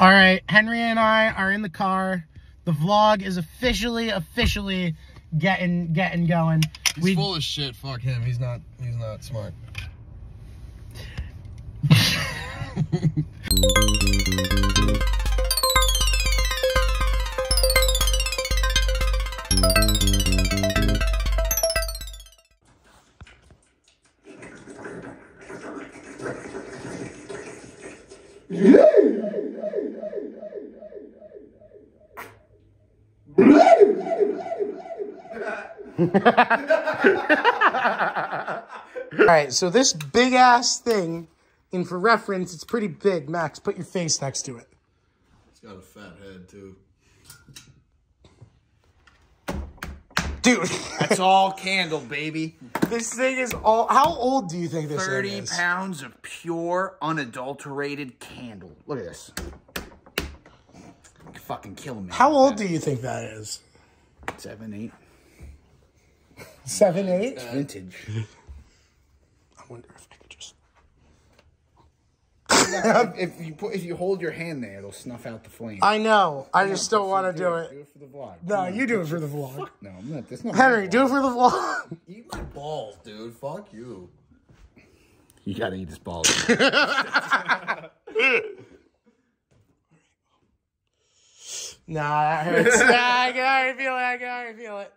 All right, Henry and I are in the car. The vlog is officially, officially getting getting going. He's We full of shit. Fuck him. He's not. He's not smart. All right, so this big ass thing, and for reference, it's pretty big. Max, put your face next to it. He's got a fat head too. Dude, That's all candle, baby. this thing is all. How old do you think this thing 30 is? pounds of pure, unadulterated candle. Look at this. You're fucking killing me. How old do you think that is? Seven, eight. Seven, eight? Vintage. I wonder if I could just. if, if you put, if you hold your hand there, it'll snuff out the flame. I know. I just don't want to do Do it. it for the vlog. No, you do it for the vlog. Fuck. No, I'm not. That's not. Henry, do it for the vlog. Eat my balls, dude. Fuck you. You gotta eat his balls. Nah, that hurts. nah, I can already feel it. I can already feel it.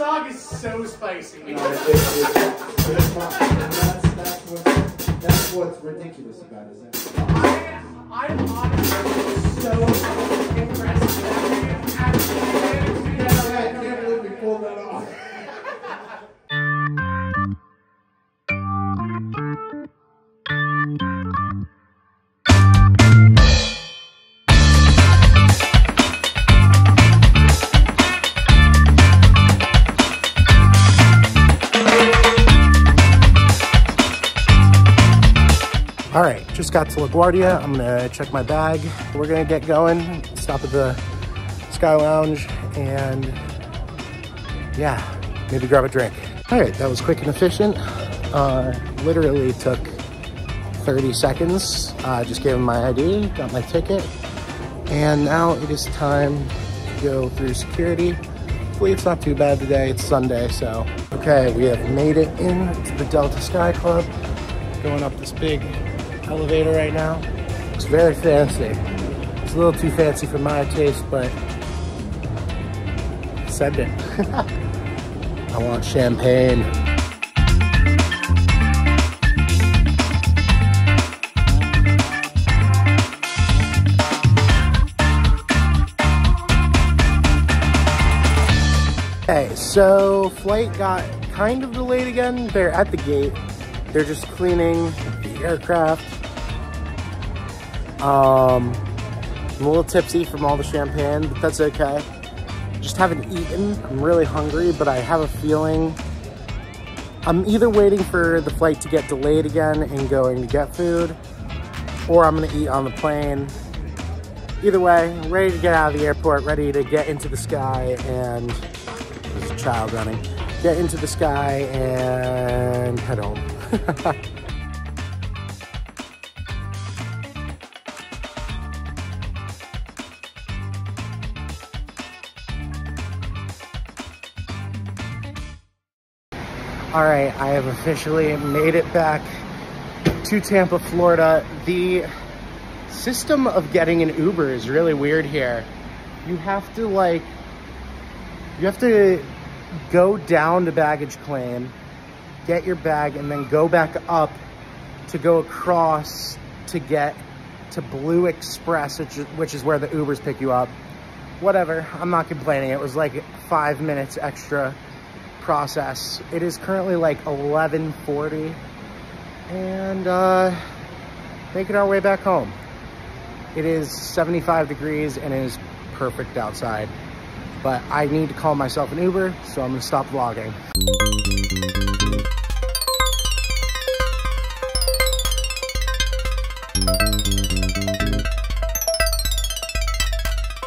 Song is so spicy. No, it's, it's, it's not, that's, that's, what, that's what's ridiculous about it. I, I'm honestly so just got to LaGuardia. I'm gonna check my bag. We're gonna get going, stop at the Sky Lounge, and yeah, maybe grab a drink. All right, that was quick and efficient. Uh, literally took 30 seconds. Uh, just gave him my ID, got my ticket, and now it is time to go through security. Hopefully it's not too bad today, it's Sunday, so. Okay, we have made it into the Delta Sky Club. Going up this big elevator right now. It's very fancy. It's a little too fancy for my taste, but send it. I want champagne. Okay, so flight got kind of delayed again. They're at the gate. They're just cleaning the aircraft. Um, I'm a little tipsy from all the champagne, but that's okay. Just haven't eaten. I'm really hungry, but I have a feeling I'm either waiting for the flight to get delayed again and going to get food, or I'm gonna eat on the plane. Either way, I'm ready to get out of the airport, ready to get into the sky and there's a child running. Get into the sky and head home. All right, I have officially made it back to Tampa, Florida. The system of getting an Uber is really weird here. You have to like, you have to go down to baggage claim, get your bag, and then go back up to go across to get to Blue Express, which is, which is where the Ubers pick you up. Whatever, I'm not complaining. It was like five minutes extra process. It is currently like 1140 and uh, making our way back home. It is 75 degrees and it is perfect outside. But I need to call myself an Uber, so I'm gonna stop vlogging.